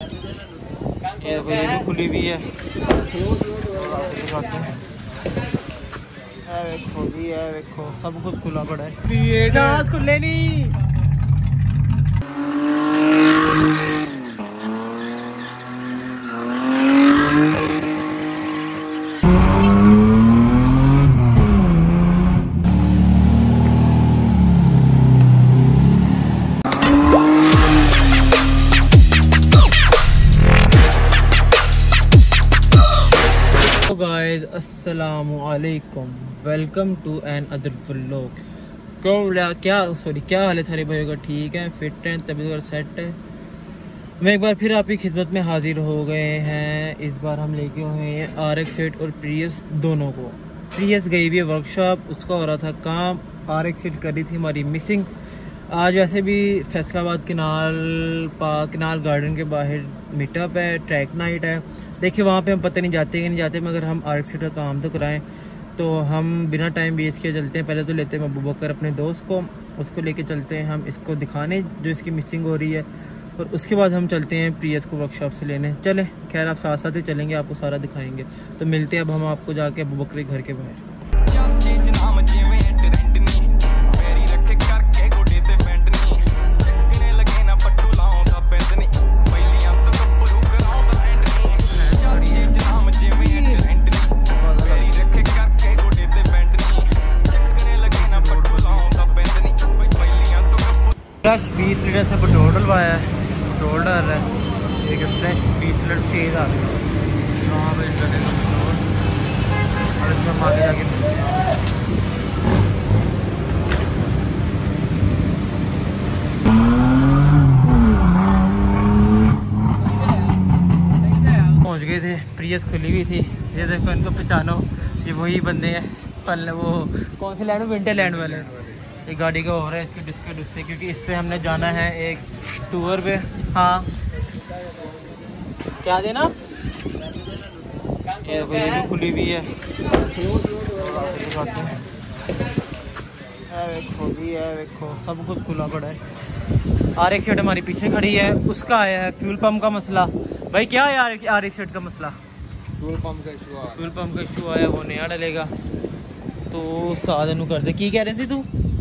ये खुली भी है हैं। देखो देखो, सब कुछ खुला पड़ा है ये खुले नहीं अस्सलाम वालेकुम टू एन अदर व्लॉग तो क्या सॉरी क्या हाल है सारे भाइयों का? ठीक है फिट है, तबीयत और सेट है। मैं एक बार फिर आपकी खिदमत में हाजिर हो गए हैं। इस बार हम लेके हुए हैं आर एक्स एट और प्रियस दोनों को। प्रियस गई हुई है वर्कशॉप उसका हो रहा था काम। आर एक्स एट करी थी हमारी मिसिंग आज वैसे भी फैसलाबाद किनाल पा, किनाल गार्डन के बाहर मीटअप है ट्रैक नाइट है। देखिए, वहाँ पे हम पता नहीं जाते कि नहीं जाते, मगर हम आर का काम तो कराएँ। तो हम बिना टाइम वेस्ट किए चलते हैं। पहले तो लेते हैं अबू बकर अपने दोस्त को, उसको लेके चलते हैं। हम इसको दिखाने जो इसकी मिसिंग हो रही है। और उसके बाद हम चलते हैं प्रियस को वर्कशॉप से लेने। चले, खैर, आप साथ साथ ही चलेंगे, आपको सारा दिखाएँगे। तो मिलते हैं अब हम आपको जाके अबू बकर घर के बाहर। फ्रेश बीस लीटर से पेट्रोल डलवाया है। पेट्रोल डाल रहा है। एक फ्रेश बीस लीटर छः हज़ार वहाँ पे डलेगा पेट्रोल हम आगे जाके गए थे। प्रियस खुली हुई थी। ये देखो इनको पहचानो। ये वही बंदे हैं। पल वो कौन से लैंड विंटर लैंड वाले। ये गाड़ी का हो रहा है इसके डिस्के डिस्के क्योंकि इस पे हमने जाना है एक टूर पे। हाँ। क्या देना? ये भी खुली हुई है। हैं। देखो जी ये देखो सब कुछ खुला पड़ा है। आर एक्स हमारी पीछे खड़ी है उसका आया है फ्यूल पंप का मसला। भाई क्या है आर आर एक्स का मसला? फ्यूल पंप का इशू फ्यूल पंप का इशू आया वो नया डलेगा। तो साधन कर दे। की कह रहे थे तू?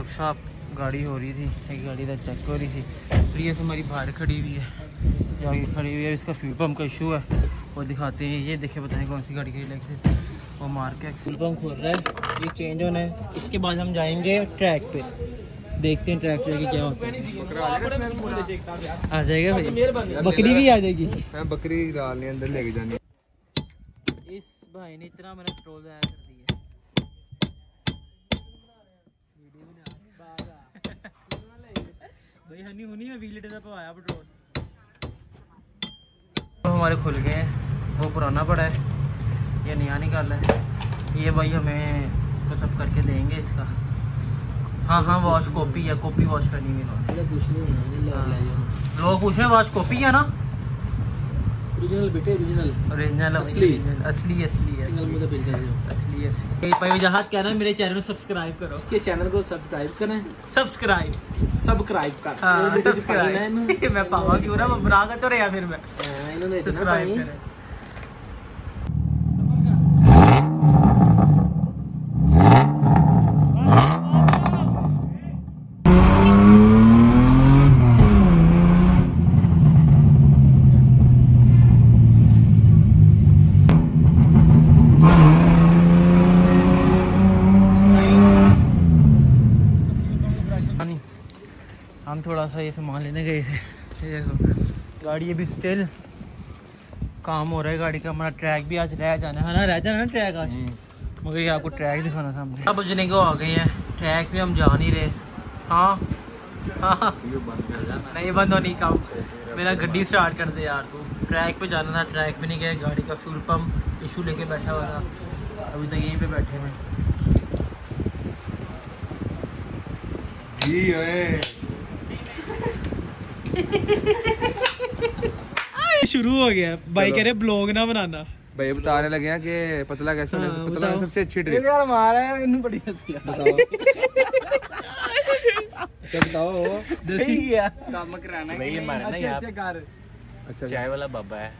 वर्कशॉप गाड़ी हो रही थी एक गाड़ी का चेक हो रही थी। प्रियस हमारी बाहर खड़ी हुई है आगे खड़ी हुई है इसका फ्यूल पंप का इशू है। वो दिखाते हैं ये देखे बताएँ कौन सी गाड़ी खड़ी लगी थी वो मार के फ्यूल पम्प खोल रहा है ये चेंज होना है। इसके बाद हम जाएँगे ट्रैक पे। देखते हैं ट्रैक पे क्या होता है। आ जाएगा भाई। बकरी भी आ जाएगी। बकरी अंदर लेके जानी इस भाई ने इतना मेरा पेट्रोल ज़ाया कर दिया भाई हनी हुनी में 20 लीटर का पवाया पेट्रोल। तो हमारे खुल गए हैं। वो पुराना पड़ा है ये नया निकाला है। ये भाई हमें कुछ अब करके देंगे इसका। हाँ हाँ वॉश कॉपी है कॉपी वॉश करनी मेरा लोग पूछ रहे हैं वॉश कॉपी है ना? ओरिजिनल बेटे ओरिजिनल ओरिजिनल असली? असली असली है सिंगल मुद्दा बिल कर असली असली। भाई वजाहत क्या ना मेरे चैनल को सब्सक्राइब करो। इसके चैनल को सब्सक्राइब करें सब्सक्राइब सब्सक्राइब कर। हाँ जी सब्सक्राइब मैं पावा क्यों ना मैं बना तो रहा फिर मैं। हाँ, इन्होंने सब्सक्राइब करें हम थोड़ा सा ये सामान लेने गए थे। ये देखो गाड़ी अभी स्टिल काम हो रहा है गाड़ी का। हमारा ट्रैक भी आज रह जाना है। ना रह जाना है ना ट्रैक आज? मगर ये आपको ट्रैक दिखाना था हमने अब बजने को आ गए हैं ट्रैक पे हम जा नहीं रहे। हाँ? हाँ नहीं बंद होनी काम। मेरा गड्डी स्टार्ट कर दे यार तू। ट्रैक पे जाना था ट्रैक पे नहीं गए गाड़ी का फ्यूल पंप इशू लेके बैठा हुआ था। अभी तक यहीं पे बैठे हुए हैं। जी ओए। शुरू हो गया। भाई कह रहे ब्लॉग ना बनाना। भाई बताने लगे हैं कि पतला कैसे हाँ, पतला बताओ। सबसे अच्छी ट्रिक यार मारा है इन्हें बड़ी हँसी आ बताओ। अच्छा बताओ। सही गया काम कराना नहीं, ये माना ना अच्छा, अच्छा कर। अच्छा चाय वाला बाबा है।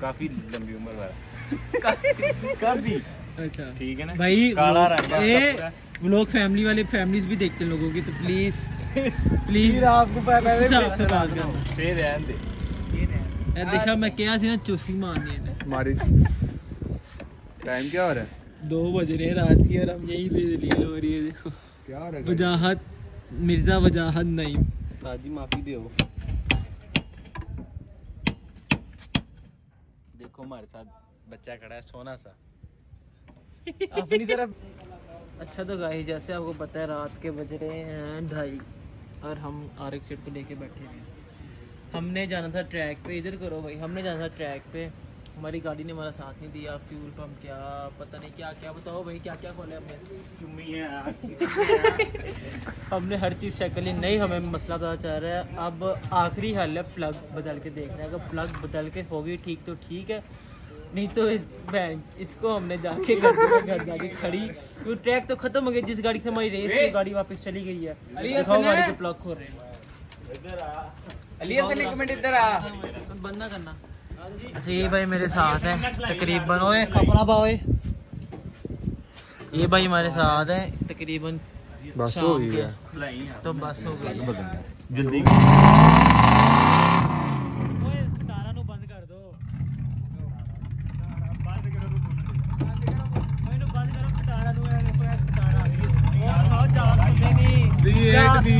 काफ़ी लंबी उम्र वाला। काफ़ी अच्छा। ठीक है ना? भाई काला रंग है ये उसका लोग फैमिली वाले फैमिलीज़ भी देखते हैं लोगों की तो प्लीज़ प्लीज़ फिर आपको पहले हिसाब से बात करो फिर रहन दे। यार देखा मैं क्या सी ना चुस्सी मारनी है इन्हें। हमारी टाइम क्या हो रहा है? दो बज रहे हैं रात की और हम यहीं पे रील हो रही है। देखो क्या हो रहा है? वजाहत मिर्ज़ा वजाहत नहीं ताजी माफ़ी दो देखो हमारे साथ बच्चा खड़ा है सोना सा। अपनी तरफ़ अच्छा तो गाइस जैसे आपको पता है रात के बज रहे हैं ढाई। और हम आर एक्स को लेके बैठे हुए हैं। हमने जाना था ट्रैक पे इधर करो भाई हमने जाना था ट्रैक पे। हमारी गाड़ी ने हमारा साथ नहीं दिया फ्यूल पंप क्या पता नहीं क्या क्या बताओ भाई क्या क्या खोले हमने? है हमने हर चीज़ चेक कर ली नहीं हमें मसला पता चल रहा है। अब आखिरी हल है प्लग बदल के देखना है। अगर प्लग बदल के होगी ठीक तो ठीक है। नहीं तो इस बैंक इसको हमने जाके घर घर जाके खड़ी। क्योंकि ट्रैक तो खत्म हो गया जिस गाड़ी से हमारी रेस थी गाड़ी वापस चली गई है। दिखाओ गाड़ी के प्लग खोल। रहे हैं बंद ना करना। अच्छा ये भाई मेरे साथ है तकरीबन। ओए कपड़ा पाओ ये ये भाई हमारे साथ है तकरीबन बस हो गई है। तो बस हो गई जल्दी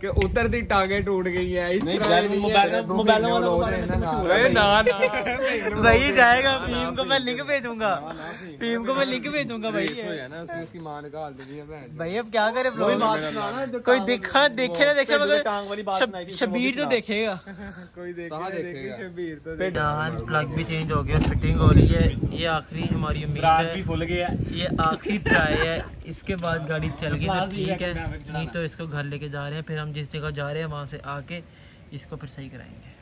कि उतर दी टांगे टूट गई है इस तरह नहीं है। ना ना। भाई जाएगा फीम को मैं लिंक भेजूँगा। फीम को मैं लिंक भेजूँगा भाई। हो उसकी माँ निकाल दी है भाई अब क्या करे ब्लॉग कोई देखा देखे ना देखे मगर शब- शबीर तो देखेगा। कोई देखेगा? शबीर तो प्लग भी चेंज हो गया फिटिंग हो रही है। ये आखिरी हमारी उम्मीद है। खुल गया। ये आखिरी ट्राई है। इसके बाद गाड़ी चल गई तो ठीक है। नहीं तो इसको घर लेके जा रहे हैं फिर हम जिस जगह जा रहे हैं वहाँ से आके इसको फिर सही कराएँगे।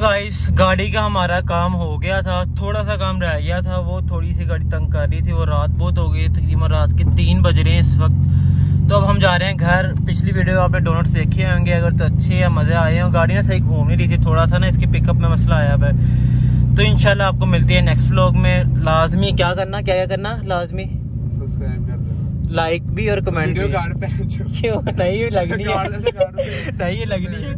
गाइस गाड़ी का हमारा काम हो गया था। थोड़ा सा काम रह गया था। वो थोड़ी सी गाड़ी तंग कर रही थी। वो रात बहुत हो गई। तकरीबन रात के तीन बज रहे हैं इस वक्त। तो अब हम जा रहे हैं घर। पिछली वीडियो आपने डोनट्स देखे होंगे। अगर तो अच्छे या मज़े आए हो। गाड़ी ना सही घूम नहीं रही थी। थोड़ा सा ना इसके पिकअप में मसला आया है। तो इनशाला आपको मिलती है नेक्स्ट व्लॉग में। लाजमी क्या करना? क्या क्या करना? लाजमी? सब्सक्राइब कर देना। लाइक भी और कमेंट भी। क्यों? नहीं लगनी है। नहीं लगनी है।